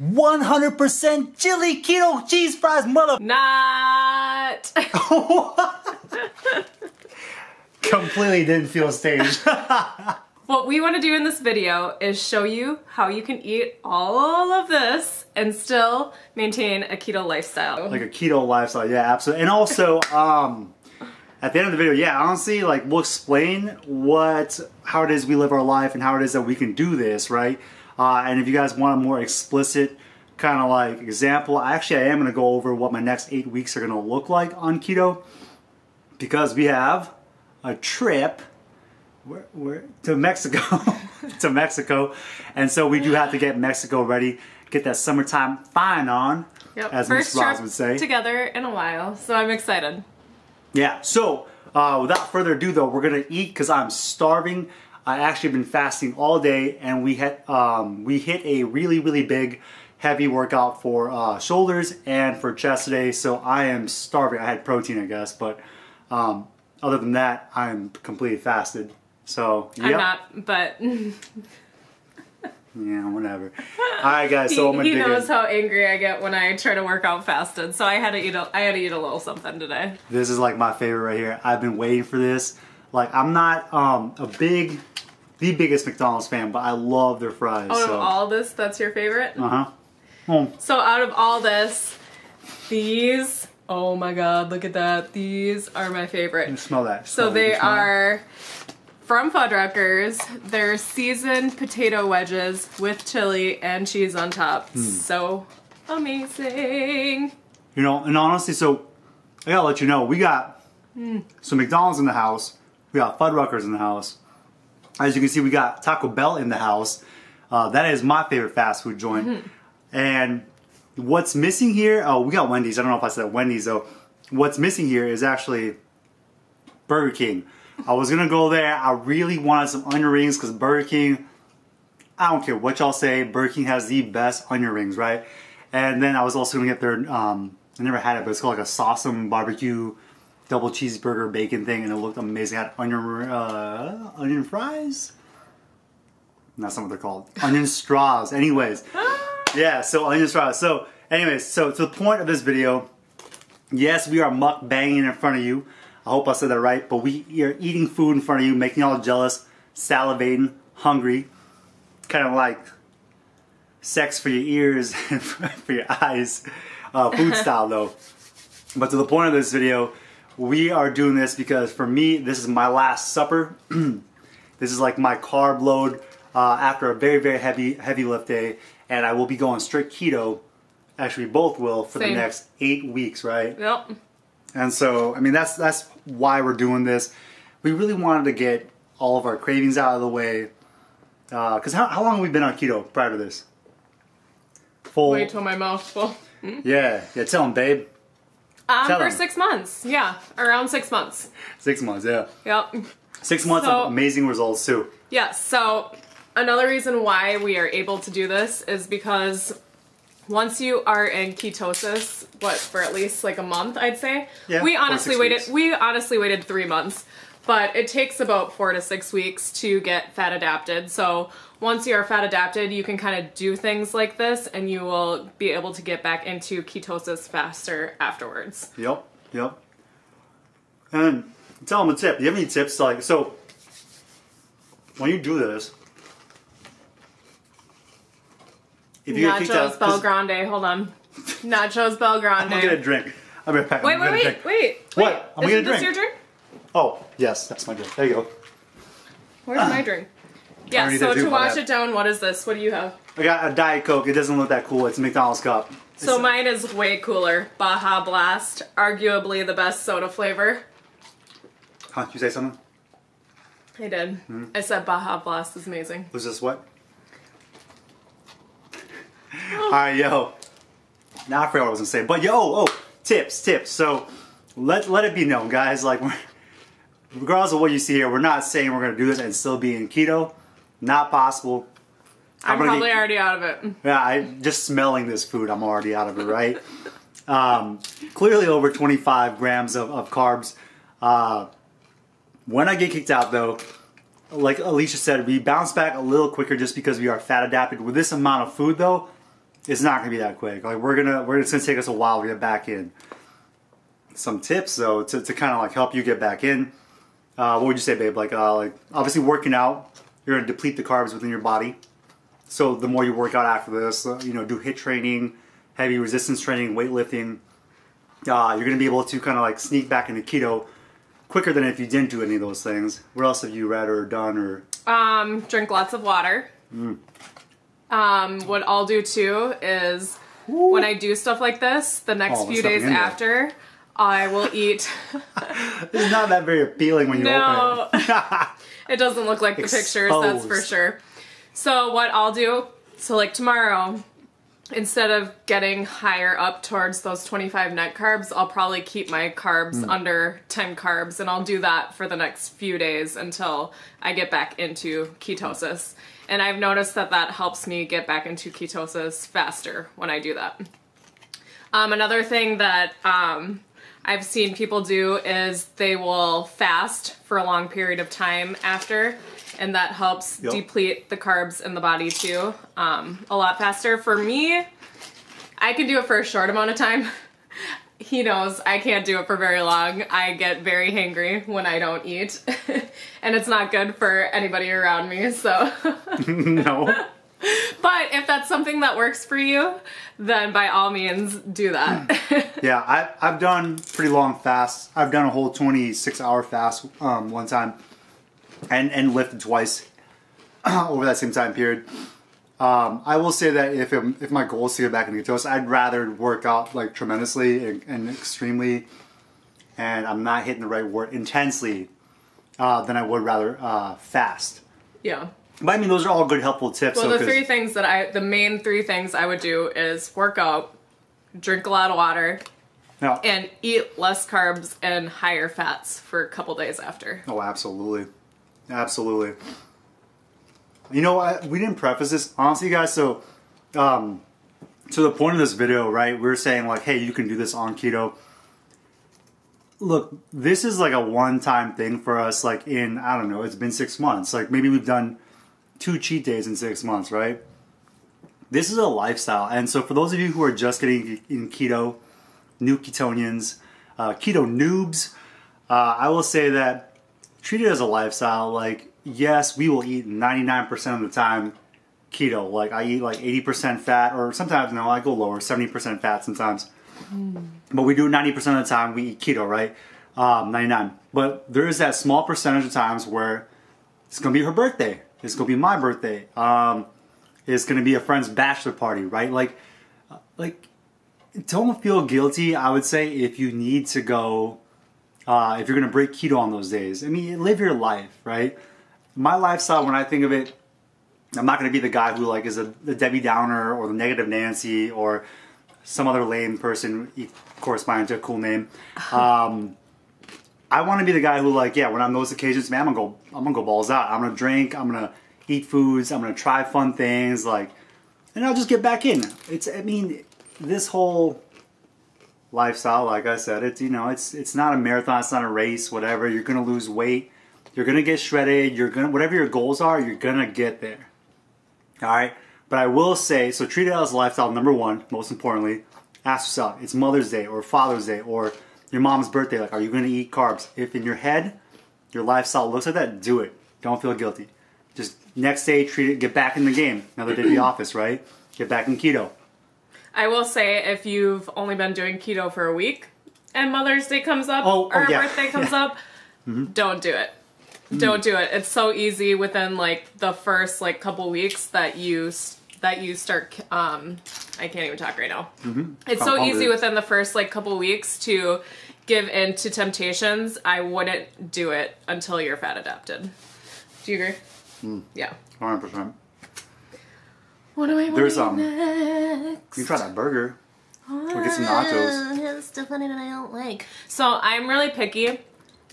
100% chili keto cheese fries, mother. Not. Completely didn't feel staged. what we want to do in this video is show you how you can eat all of this and still maintain a keto lifestyle. like a keto lifestyle, yeah, absolutely. And also, um, at the end of the video, yeah, honestly, like we'll explain what, how it is we live our life and how it is that we can do this, right? Uh, and if you guys want a more explicit kind of like example, actually I am going to go over what my next eight weeks are going to look like on keto because we have a trip where, where, to Mexico, to Mexico, and so we do have to get Mexico ready, get that summertime fine on, Yep. as First Miss Ross would say. together in a while, so I'm excited. Yeah, so uh, without further ado though, we're gonna eat because I'm starving. I actually been fasting all day and we hit, um, we hit a really, really big, heavy workout for uh, shoulders and for chest today, so I am starving. I had protein, I guess, but um, other than that, I'm completely fasted. So, I'm yeah, not, but yeah, whatever. All right, guys, so I'm gonna he dig knows in. how angry I get when I try to work out fasted, so I had to eat a, I had to eat a little something today. This is like my favorite right here. I've been waiting for this. Like, I'm not um, a big, the biggest McDonald's fan, but I love their fries. Out so. of all this, that's your favorite? Uh huh. Oh, So out of all this, these, oh my god, look at that. These are my favorite. you smell that. So Smell they You smell it? are from Fuddruckers. They're seasoned potato wedges with chili and cheese on top. Hmm. So amazing. You know, and honestly, so I gotta let you know, we got some McDonald's in the house. We got Fuddruckers in the house. As you can see, we got Taco Bell in the house. Uh, that is my favorite fast food joint. Mm-hmm. And what's missing here? Oh, we got Wendy's. I don't know if I said Wendy's though. What's missing here is actually Burger King. I was gonna go there. I really wanted some onion rings because Burger King. I don't care what y'all say. Burger King has the best onion rings, right? And then I was also gonna get their. Um, I never had it, but it's called like a Sawsome barbecue double cheeseburger bacon thing, and it looked amazing. It had onion uh, onion fries. That's not what they're called. Onion straws. Anyways, yeah. So onion straws. So, anyways, so to the point of this video, yes, we are mukbanging in front of you. I hope I said that right. But we are eating food in front of you, making y'all jealous, salivating, hungry, kind of like sex for your ears and for your eyes, uh, food style though. But to the point of this video, we are doing this because for me, this is my last supper. this is like my carb load uh, after a very, very heavy, heavy lift day. And I will be going strict keto. Actually, we both will for the next eight weeks, right? Yep. And so, I mean, that's that's why we're doing this. We really wanted to get all of our cravings out of the way. Because how, how long have we been on keto prior to this? Full. Wait till my mouth's full. Yeah, yeah. Tell them, babe. Um, Tell for 'em. six months. Yeah, around six months. Six months. Yeah, Yep. six months So- of amazing results too. Yes, so another reason why we are able to do this is because once you are in ketosis, what for at least like a month, I'd say. Yeah, we honestly waited weeks. we honestly waited 3 months, but it takes about 4 to 6 weeks to get fat adapted. So once you are fat adapted, you can kind of do things like this and you will be able to get back into ketosis faster afterwards. Yep, yep. And tell them a tip. Do you have any tips? Like, so when you do this, if you get kicked out, Nachos Bell 'cause Grande, hold on. Nachos Bell Grande. I'm gonna get a drink. I'll be right back. Wait, wait, wait, drink. wait. What? wait. I'm gonna get a this your drink? Oh, yes, that's my drink. There you go. Where's my drink? Yeah, so to wash it down, what is this? What do you have? I got a Diet Coke. It doesn't look that cool. It's a McDonald's cup. So It's- mine is way cooler. Baja Blast, arguably the best soda flavor. Huh? You say something? I did. Hmm? I said Baja Blast is amazing. Was this what? All right, yo. Now I forgot what I was gonna say, but yo, oh, tips, tips. So let let it be known, guys. Like, we're, regardless of what you see here, we're not saying we're gonna do this and still be in keto. Not possible. I'm, gonna probably get- already out of it. Yeah, I just smelling this food, I'm already out of it, right? um, clearly over 25 grams of, of carbs. Uh, when I get kicked out, though, like Alicia said, we bounce back a little quicker just because we are fat adapted. With this amount of food, though, it's not gonna be that quick. Like we're gonna we're it's gonna take us a while to get back in. Some tips though to, to kind of like help you get back in. Uh, what would you say, babe? Like uh, like obviously working out, you're gonna deplete the carbs within your body. So the more you work out after this, uh, you know, do HIIT training, heavy resistance training, weightlifting. Uh, you're gonna be able to kind of like sneak back into keto quicker than if you didn't do any of those things. What else have you read or done or? Um, drink lots of water. Um, what I'll do too is when I do stuff like this, the next Oh, few days after, I will eat. It's not that very appealing when you no, open it. it doesn't look like the pictures, that's for sure. So what I'll do, so like tomorrow, instead of getting higher up towards those 25 net carbs, I'll probably keep my carbs Hmm. under 10 carbs and I'll do that for the next few days until I get back into ketosis. And I've noticed that that helps me get back into ketosis faster when I do that. Um, another thing that um, I've seen people do is they will fast for a long period of time after, and that helps Yep. deplete the carbs in the body too um, a lot faster. For me, I can do it for a short amount of time. He knows I can't do it for very long. I get very hangry when I don't eat, and it's not good for anybody around me. So. no. But if that's something that works for you, then by all means do that. Yeah, I, I've done pretty long fasts. I've done a whole 26 hour fast um, one time and, and lifted twice over that same time period. Um, I will say that if, it, if my goal is to get back into ketosis, I'd rather work out like tremendously and, and extremely, and I'm not hitting the right word, intensely, uh, than I would rather uh, fast. yeah. But I mean, those are all good, helpful tips. Well, so, the three things that I, the main three things I would do is work out, drink a lot of water, yeah. and eat less carbs and higher fats for a couple days after. Oh, absolutely. Absolutely. You know what? We didn't preface this, honestly, guys. So, um, to the point of this video, right? We are saying, like, hey, you can do this on keto. Look, this is like a one time thing for us, like, in, I don't know, it's been six months. Like, maybe we've done two cheat days in six months, right? This is a lifestyle. And so, for those of you who are just getting in keto, new ketonians, uh, keto noobs, uh, I will say that treat it as a lifestyle. Like, yes, we will eat 99% of the time keto. Like, I eat like 80% fat, or sometimes, no, I go lower, 70% fat sometimes. But we do 90% of the time, we eat keto, right? Um, 99. But there is that small percentage of times where it's going to be her birthday. It's to be my birthday. Um, it's to be a friend's bachelor party, right? Like, like, don't feel guilty, I would say, if you need to go uh, if you're gonna break keto on those days. I mean, live your life, right? My lifestyle, when I think of it, I'm not gonna be the guy who like is a, the Debbie Downer or the negative Nancy or some other lame person corresponding to a cool name. Um, I want to be the guy who like, yeah, when on those occasions, man, I'm gonna go, I'm gonna go balls out. I'm gonna drink. I'm gonna eat foods. I'm gonna try fun things, like, and I'll just get back in. It's, I mean, this whole lifestyle like i said it's you know it's it's not a marathon it's not a race whatever you're gonna lose weight you're gonna get shredded you're gonna whatever your goals are you're gonna get there all right but i will say so treat it as lifestyle number one most importantly ask yourself it's mother's day or father's day or your mom's birthday like are you gonna eat carbs if in your head your lifestyle looks like that do it don't feel guilty just next day treat it get back in the game another day at the office right get back in keto I will say if you've only been doing keto for a week and Mother's Day comes up Oh, or oh, yeah. birthday comes up, Mm-hmm. don't do it. Mm. Don't do it. It's so easy within like the first like couple weeks that you s- that you start um I can't even talk right now. Mm-hmm. It's so hungry. easy within the first like couple weeks to give in to temptations. I wouldn't do it until you're fat adapted. Do you agree? Mm. Yeah. 100% What do I There's, want um, next? you try that burger or get some nachos stuff in it I don't like. So I'm really picky.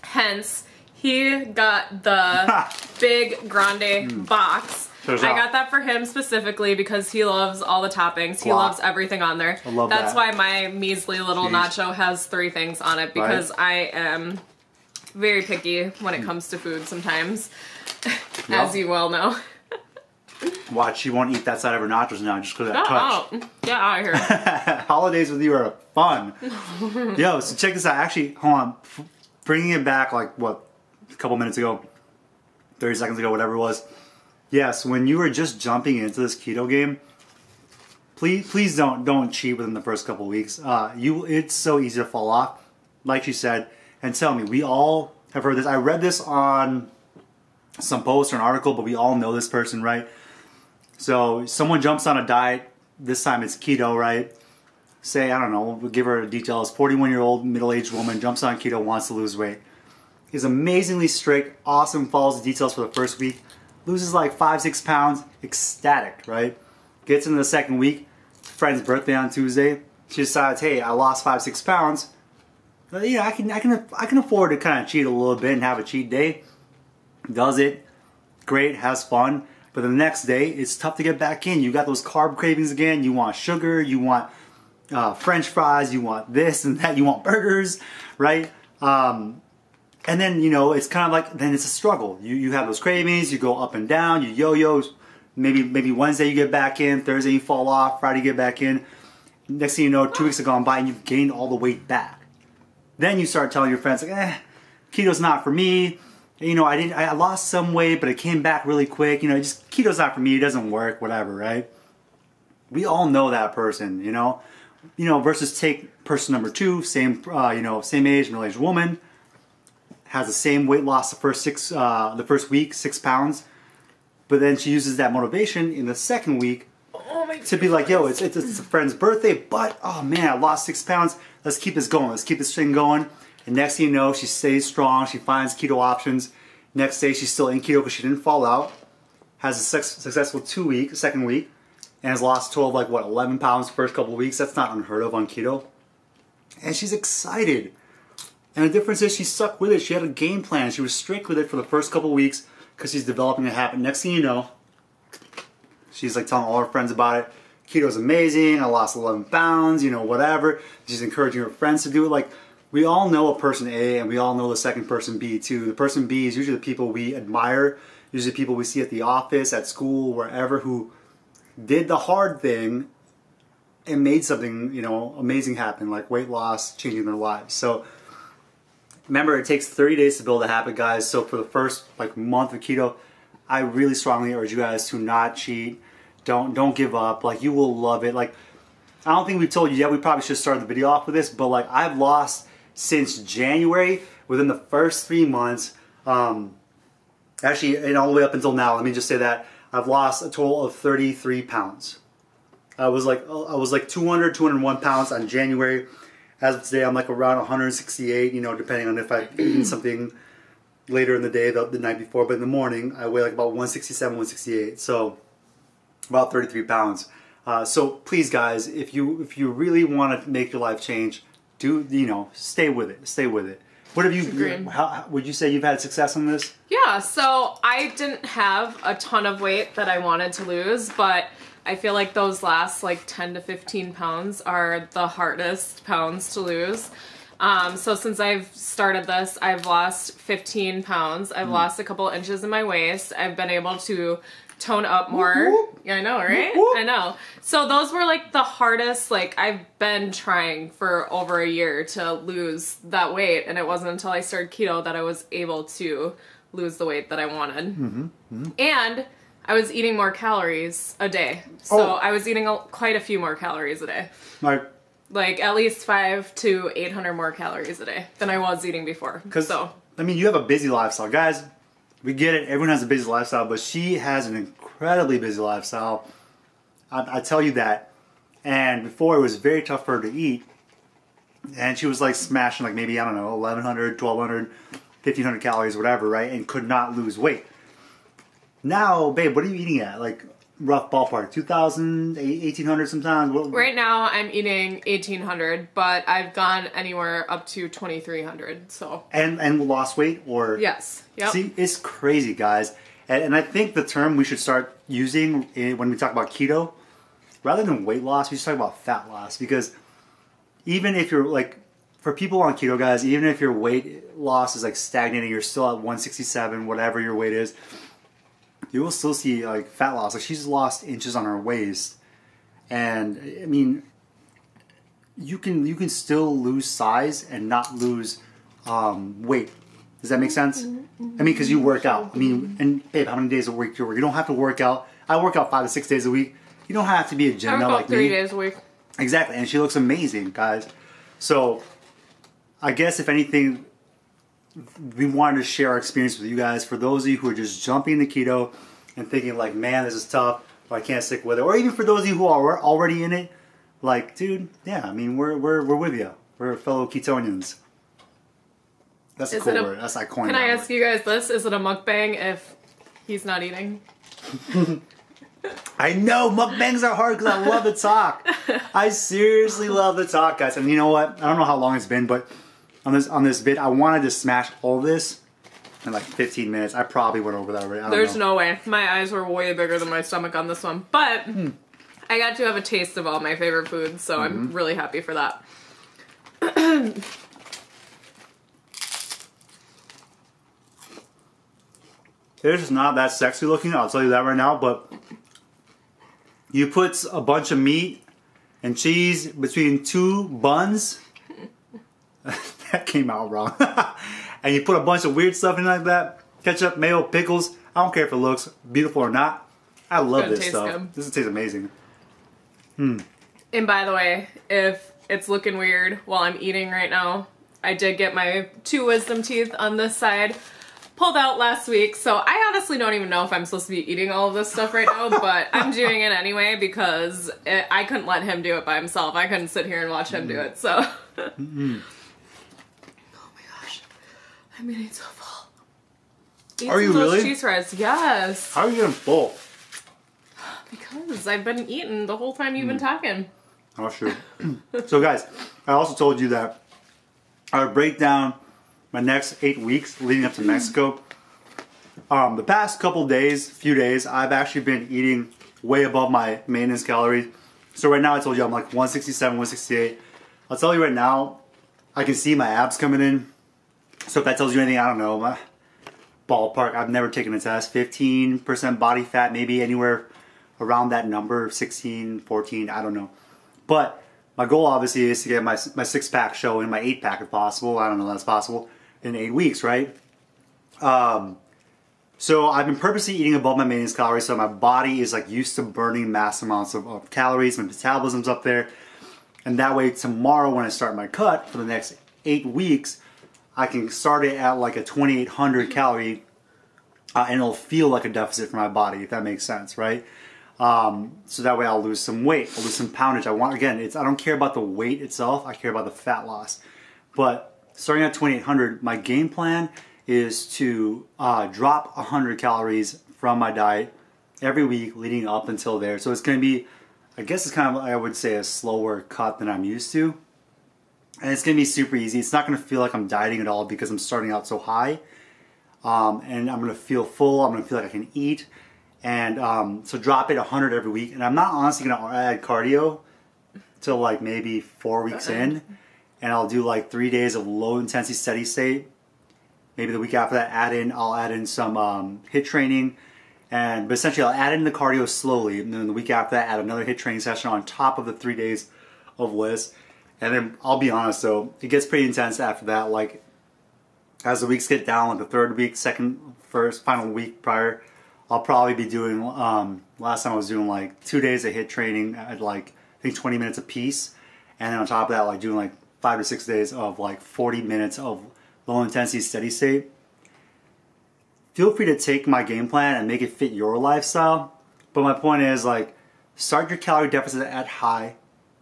Hence, he got the big grande box. I got that for him specifically because he loves all the toppings. He Wow. loves everything on there. I love That's that. why my measly little Jeez. nacho has three things on it because I am very picky when it comes to food sometimes, as you well know. Watch, she won't eat that side of her nachos now just because of that touch. Oh, get out of here. Holidays with you are fun. Yo, so check this out. Actually, hold on. F- Bringing it back, like what, a couple minutes ago, thirty seconds ago, whatever it was. Yes, when you are just jumping into this keto game, please, please don't don't cheat within the first couple weeks. Uh, you, it's so easy to fall off, like she said. And tell me, we all have heard this. I read this on some post or an article, but we all know this person, right? So someone jumps on a diet. This time it's keto, right? Say I don't know. We'll give her details. Forty-one-year-old middle-aged woman jumps on keto, wants to lose weight. Is amazingly strict, awesome. Follows the details for the first week. Loses like five, six pounds. Ecstatic, right? Gets into the second week. Friend's birthday on Tuesday. She decides, hey, I lost five, six pounds. Uh, Yeah, I can, I can, I can afford to kind of cheat a little bit and have a cheat day. Does it? Great, has fun. But the next day, it's tough to get back in. You got those carb cravings again. You want sugar. You want uh, French fries. You want this and that. You want burgers, right? Um, and then you know it's kind of like then it's a struggle. You you have those cravings. You go up and down. You yo-yos. Maybe maybe Wednesday you get back in. Thursday you fall off. Friday you get back in. Next thing you know, two weeks have gone by and you've gained all the weight back. Then you start telling your friends like, eh, keto's not for me. You know, I didn't. I lost some weight, but it came back really quick. You know, just keto's not for me. It doesn't work. Whatever, right? We all know that person. You know, you know. Versus take person number two, same, uh, you know, same age, middle-aged woman, has the same weight loss the first six, uh, the first week, six pounds, but then she uses that motivation in the second week Oh my to be like, yo, it's, it's, it's a friend's birthday, but oh man, I lost six pounds. Let's keep this going. Let's keep this thing going. And next thing you know, she stays strong. She finds keto options. Next day, she's still in keto because she didn't fall out. Has a sex, successful two week, second week, and has lost a total of like what 11 pounds first couple weeks. That's not unheard of on keto. And she's excited. And the difference is she stuck with it. She had a game plan. She was strict with it for the first couple weeks because she's developing a habit. Next thing you know, She's like telling all her friends about it. Keto's amazing. I lost 11 pounds, you know, whatever. She's encouraging her friends to do it. Like, we all know a person A and we all know the second person B too. The person B is usually the people we admire, usually people we see at the office, at school, wherever, who did the hard thing and made something, you know, amazing happen, like weight loss, changing their lives. So, remember, it takes 30 days to build a habit, guys. So, for the first like month of keto, I really strongly urge you guys to not cheat. Don't don't give up. Like you will love it. Like I don't think we told you yet. We probably should start the video off with this, but like I've lost since January within the first three months. Um, actually, and all the way up until now. Let me just say that I've lost a total of 33 pounds. I was like I was like 200, 201 pounds on January. As of today, I'm like around 168. You know, depending on if I eaten something later in the day, the, the night before. But in the morning, I weigh like about 167, 168. So about 33 pounds. Uh, so please, guys, if you if you really want to make your life change, do you know stay with it. Stay with it. What have you? How, how- would you say you've had success on this? Yeah, so I didn't have a ton of weight that I wanted to lose, but I feel like those last like 10 to 15 pounds are the hardest pounds to lose. Um, so since I've started this, I've lost 15 pounds. I've hmm. lost a couple inches in my waist. I've been able to tone up more. whoop. Yeah, I know, right? Whoop, whoop. I know. So those were like the hardest. Like I've been trying for over a year to lose that weight, and it wasn't until I started keto that I was able to lose the weight that I wanted. Mm-hmm. Mm-hmm. And I was eating more calories a day, so Oh. I was eating a, quite a few more calories a day. Like, Like at least five to eight hundred more calories a day than I was eating before. because So I mean, you have a busy lifestyle, guys. We get it. Everyone has a busy lifestyle, but she has an incredibly busy lifestyle. I, I tell you that. And before, it was very tough for her to eat. And she was like smashing, like maybe, I don't know, 1,100, 1,200, 1,500 calories, whatever, right? And could not lose weight. Now, babe, what are you eating at? Like, rough ballpark, 2,000, 1,800 sometimes? What, right now I'm eating eighteen hundred, but I've gone anywhere up to twenty three hundred. So And, and lost weight? Or yes, yep. See, it's crazy, guys. And, and I think the term we should start using when we talk about keto, rather than weight loss, we should talk about fat loss. Because even if you're like, for people on keto, guys, even if your weight loss is like stagnating, you're still at 167, whatever your weight is, you will still see like fat loss. Like she's lost inches on her waist, and I mean, you can you can still lose size and not lose um, weight. Does that make sense? I mean, because you work out. I mean, and babe, how many days a week do you work? You don't have to work out. I work out five to six days a week. You don't have to be a gym I work out like three me. days a week. Exactly, and she looks amazing, guys. So, I guess if anything, we wanted to share our experience with you guys. For those of you who are just jumping into keto and thinking like, "Man, this is tough," or "I can't stick with it," or even for those of you who are already in it, like, dude, yeah, I mean, we're we're we're with you. We're fellow ketonians. That's a cool a- word. That's iconic. Can I ask you guys this? Is it a mukbang if he's not eating? I know mukbangs are hard because I love to talk. I seriously love to talk, guys. And you know what? I don't know how long it's been, but on this on this vid, I wanted to smash all this in like 15 minutes. I probably went over that already. I don't There's know. no way. My eyes were way bigger than my stomach on this one. But Hmm. I got to have a taste of all my favorite foods, so Mm-hmm. I'm really happy for that. It's just not that sexy looking. I'll tell you that right now. But you put a bunch of meat and cheese between two buns. that came out wrong. and you put a bunch of weird stuff in like that. Ketchup, mayo, pickles. I don't care if it looks beautiful or not. I love this stuff. good. This tastes amazing. Hmm. And by the way, if it's looking weird while I'm eating right now, I did get my two wisdom teeth on this side pulled out last week. So I honestly don't even know if I'm supposed to be eating all of this stuff right now, but I'm doing it anyway because it, I couldn't let him do it by himself. I couldn't sit here and watch him do it. So. Gosh. I'm getting so full. Eat Are you really? Cheese fries, yes. How are you getting full? Because I've been eating the whole time you've been talking. Oh, sure. so, guys, I also told you that I would break down my next eight weeks leading up to Mexico. Um, the past couple days, few days, I've actually been eating way above my maintenance calories. So right now, I told you I'm like 167, 168. I'll tell you right now, I can see my abs coming in. So if that tells you anything, I don't know. Ballpark, I've never taken a test. 15% body fat, maybe anywhere around that number, 16, 14, I don't know. But my goal obviously is to get my, my six pack showing, my eight pack if possible. I don't know if that's possible in eight weeks, right? Um, so I've been purposely eating above my maintenance calories, so my body is like used to burning mass amounts of, of calories. My metabolism's up there, and that way tomorrow when I start my cut for the next eight weeks, I can start it at like a 2,800 calorie, uh, and it'll feel like a deficit for my body, if that makes sense, right? Um, so that way I'll lose some weight, I'll lose some poundage. I want again, it's I don't care about the weight itself, I care about the fat loss. But starting at 2800, my game plan is to uh, drop 100 calories from my diet every week leading up until there. So it's going to be, I guess it's kind of I would say a slower cut than I'm used to. And it's going to be super easy. It's not going to feel like I'm dieting at all because I'm starting out so high. Um, and I'm going to feel full. I'm going to feel like I can eat. And um, so drop it 100 every week. And I'm not honestly going to add cardio till like maybe four weeks Uh-uh. in. And I'll do like three days of low intensity steady state. Maybe the week after that, add in I'll add in some um, HIIT training, and but essentially I'll add in the cardio slowly, and then the week after that, add another HIIT training session on top of the three days of LISS. And then I'll be honest though, it gets pretty intense after that. Like as the weeks get down, like the third week, second, first, final week prior, I'll probably be doing. Um, last time I was doing like two days of HIIT training at like I think 20 minutes a piece, and then on top of that, like doing like five to six days of like 40 minutes of low intensity steady state. Feel free to take my game plan and make it fit your lifestyle. But my point is like start your calorie deficit at high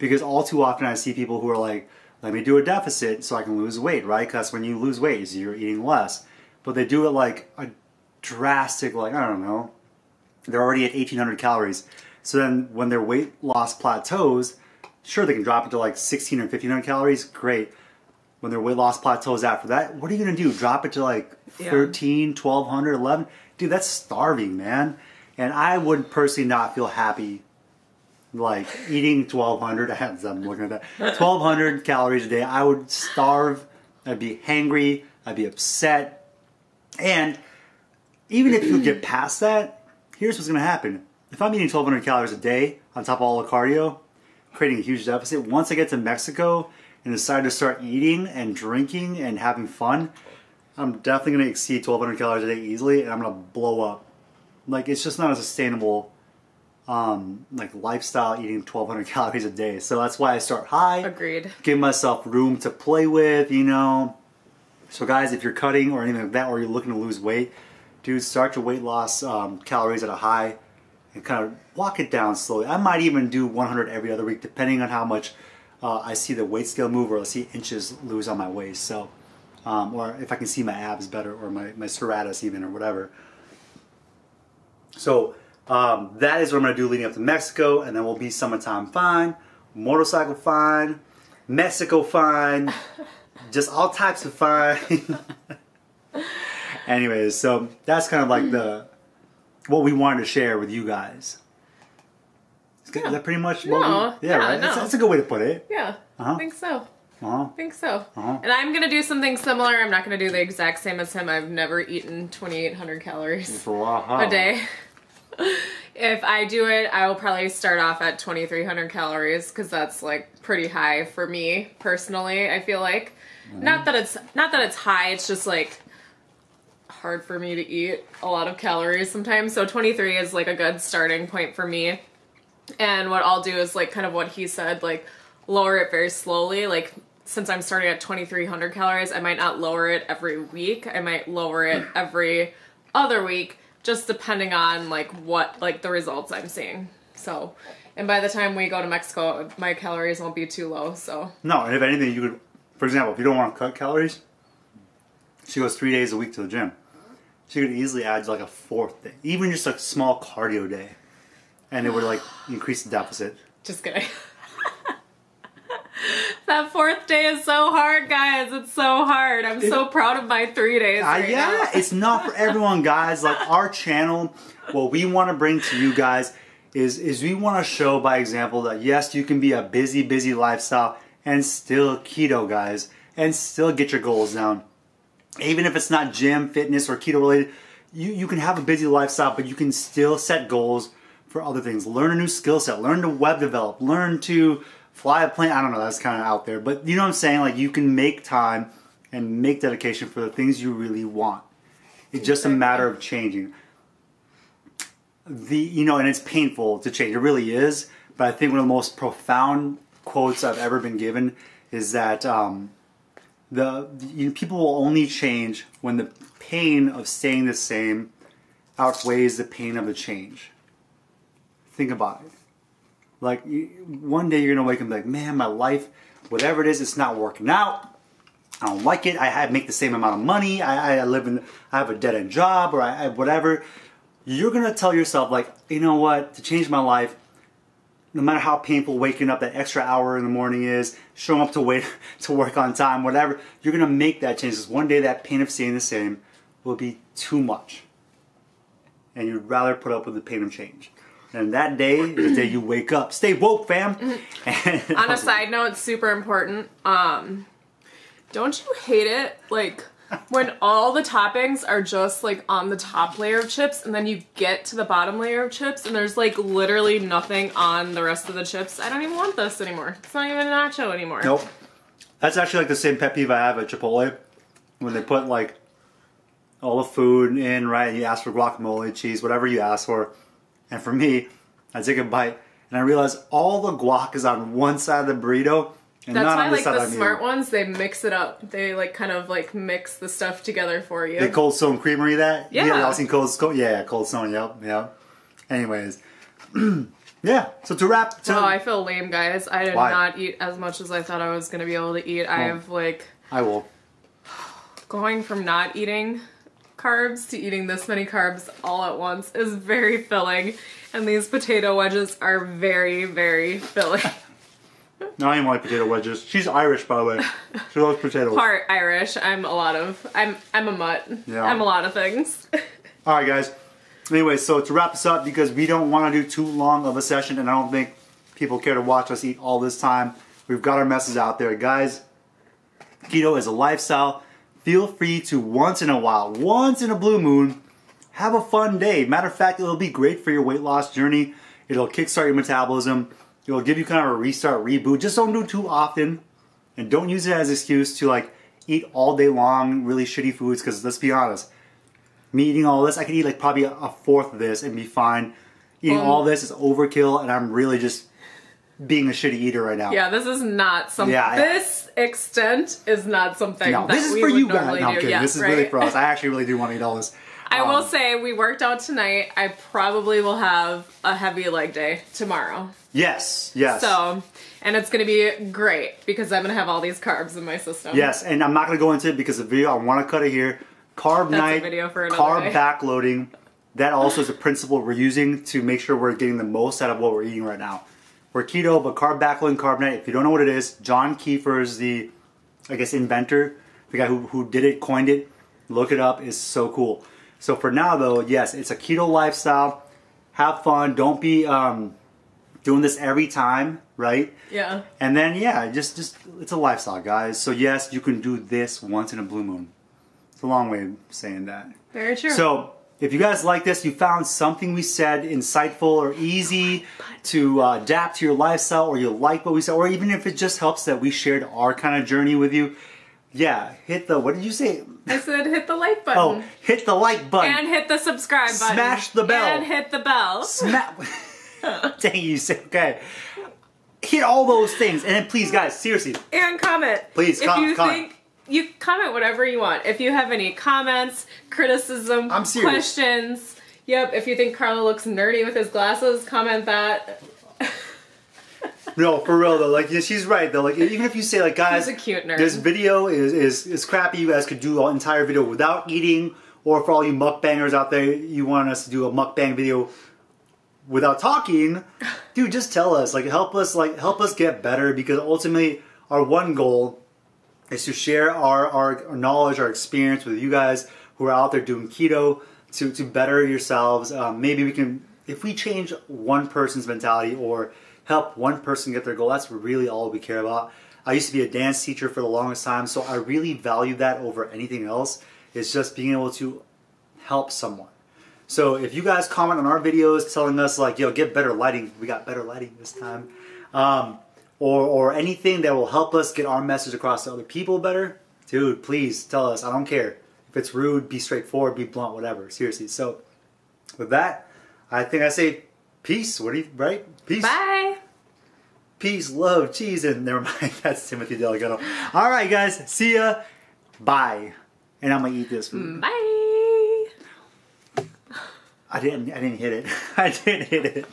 because all too often I see people who are like, let me do a deficit so I can lose weight, right? Because when you lose weight, you're eating less. But they do it like a drastic, like, I don't know, they're already at 1800 calories. So then when their weight loss plateaus, sure, they can drop it to like 16 or 1500 calories, great. When their weight loss plateaus after that, what are you gonna do? Drop it to like Yeah. 13, 1200, 11? Dude, that's starving, man. And I would personally not feel happy like eating 1200 i'm looking at that 1200 calories a day i would starve i'd be hangry i'd be upset and even if you get past that here's what's gonna happen. If I'm eating 1,200 calories a day on top of all the cardio, creating a huge deficit, once I get to Mexico and decide to start eating and drinking and having fun, I'm definitely gonna exceed 1,200 calories a day easily, and I'm gonna blow up. Like it's just not a sustainable, um, like lifestyle eating 1,200 calories a day. So that's why I start high Agreed. give myself room to play with, you know. So, guys, if you're cutting or anything like that, or you're looking to lose weight, dude, start your weight loss um, calories at a high and kind of walk it down slowly. I might even do 100 every other week, depending on how much uh, I see the weight scale move or I see inches lose on my waist. So, um, or if I can see my abs better or my, my serratus even or whatever. So, um, that is what I'm going to do leading up to Mexico, and then we'll be summertime fine, motorcycle fine, Mexico fine, just all types of fine. Anyways, so that's kind of like the what we wanted to share with you guys. Is Yeah. that pretty much No, we, yeah, yeah, right? That's, no. that's a good way to put it. Yeah, Uh-huh. I think so. Uh-huh. I think so. Uh-huh. And I'm gonna do something similar. I'm not gonna do the exact same as him. I've never eaten 2,800 calories a day. if I do it, I will probably start off at 2,300 calories because that's like pretty high for me personally. I feel like mm-hmm. not that it's not that it's high. It's just like hard for me to eat a lot of calories sometimes. So 23 is like a good starting point for me. And what I'll do is like kind of what he said, like lower it very slowly. Like since I'm starting at 2300 calories, I might not lower it every week. I might lower it every other week, just depending on like what like the results I'm seeing. So, and by the time we go to Mexico, my calories won't be too low. So, No, and if anything, you could, for example, if you don't want to cut calories, she goes three days a week to the gym. She could easily add like a fourth day, even just a small cardio day, and it would like increase the deficit. just kidding. that fourth day is so hard, guys. It's so hard. I'm so proud of my three days. Uh, right yeah, it's not for everyone, guys. Like our channel, what we want to bring to you guys is is we want to show by example that yes, you can be a busy, busy lifestyle and still keto, guys, and still get your goals down. Even if it's not gym, fitness, or keto related, you you can have a busy lifestyle, but you can still set goals for other things. Learn a new skill set. Learn to web develop. Learn to fly a plane. I don't know. That's kind of out there, but you know what I'm saying. Like you can make time and make dedication for the things you really want. It's just a matter of changing. The you know, and it's painful to change. It really is. But I think one of the most profound quotes I've ever been given is that um, the you people will only change when the pain of staying the same outweighs the pain of the change. Think about it. Like you, one day you're gonna wake up and be like, man, my life, whatever it is, it's not working out. I don't like it. I have make the same amount of money. I, I live in, I have a dead end job or I, I whatever. You're gonna tell yourself like, you know what? To change my life, no matter how painful waking up that extra hour in the morning is, showing up to wait to work on time, whatever, you're gonna make that change. Because one day that pain of staying the same will be too much, and you'd rather put up with the pain of change. And that day is the day you wake up. Stay woke, fam. On a side note, it's super important. Um, don't you hate it like when all the toppings are just like on the top layer of chips, and then you get to the bottom layer of chips, and there's like literally nothing on the rest of the chips? I don't even want this anymore. It's not even a nacho anymore. Nope. That's actually like the same pet peeve I have at Chipotle when they put like all the food in, right? You ask for guacamole, cheese, whatever you ask for. And for me, I take a bite and I realize all the guac is on one side of the burrito and That's not why on the like side the smart eating. ones, they mix it up. They like kind of like mix the stuff together for you. The Cold Stone Creamery that? Yeah. y'all seen Cold Stone? Yeah, Cold Stone, yep, yep. Anyways. yeah, so to wrap. To, Oh, I feel lame, guys. I did Why? not eat as much as I thought I was gonna be able to eat. I Oh. have like I will. going from not eating carbs to eating this many carbs all at once is very filling and these potato wedges are very very filling No, I even like potato wedges. She's Irish, by the way. She loves potatoes. part irish i'm a lot of i'm i'm a mutt Yeah. i'm a lot of things All right, guys. Anyway, so to wrap this up, because we don't want to do too long of a session, and I don't think people care to watch us eat all this time. We've got our messes out there, guys. Keto is a lifestyle. Feel free to once in a while, once in a blue moon, have a fun day. Matter of fact, it'll be great for your weight loss journey. It'll kickstart your metabolism. It'll give you kind of a restart, reboot. Just don't do it too often, and don't use it as an excuse to like eat all day long really shitty foods. Because let's be honest, me eating all this, I could eat like probably a fourth of this and be fine. Eating Um, all this is overkill, and I'm really just being a shitty eater right now. Yeah, this is not something. Yeah, I- this extent is not something No, this is for you guys. No, I'm kidding. This is right? really for us. I actually really do want to eat all this. I Um, will say we worked out tonight. I probably will have a heavy leg day tomorrow. Yes, yes. So, and it's going to be great because I'm going to have all these carbs in my system. Yes, and I'm not going to go into it because the video, I want to cut it here. Carb That's a night, video for carb day. backloading. That also is a principle we're using to make sure we're getting the most out of what we're eating right now. We're keto, but carb backloading, carb night. If you don't know what it is, John Kiefer is the, I guess, inventor, the guy who, who did it, coined it. Look it up. It's so cool. So for now, though, yes, it's a keto lifestyle. Have fun. Don't be um, doing this every time, right? Yeah. And then yeah, just just it's a lifestyle, guys. So yes, you can do this once in a blue moon. It's a long way of saying that. Very true. So if you guys like this, you found something we said insightful or easy to uh, adapt to your lifestyle, or you like what we said, or even if it just helps that we shared our kind of journey with you, yeah, hit the what did you say? I said hit the like button. Oh, hit the like button. And hit the subscribe button. Smash the bell. And hit the bell. Smack. Dang you, say okay. Hit all those things, and then please, guys, seriously, And comment. Please, if com- you comment. You comment whatever you want. If you have any comments, criticism, I'm serious. questions. Yep, if you think Carlo looks nerdy with his glasses, comment that. No, for real though. Like yeah, she's right though. Like even if you say like guys, He's a cute nerd. this video is is is crappy. You guys could do an entire video without eating, or for all you mukbangers out there, you want us to do a mukbang video without talking. Dude, just tell us. Like help us. Like help us get better because ultimately our one goal is to share our, our, knowledge, our experience with you guys who are out there doing keto to, to better yourselves. Um, maybe we can, if we change one person's mentality or help one person get their goal, that's really all we care about. I used to be a dance teacher for the longest time, so I really value that over anything else. It's just being able to help someone. So if you guys comment on our videos telling us like, yo, get better lighting, we got better lighting this time. Um, or, or anything that will help us get our message across to other people better, dude, please tell us. I don't care. If it's rude, be straightforward, be blunt, whatever. Seriously. So with that, I think I say peace. What do you right? Peace. Bye. Peace, love, cheese, and never mind. That's Timothy Delgado. All right, guys. See ya. Bye. And I'm gonna eat this food. Mm, bye. I didn't. I didn't hit it. I didn't hit it.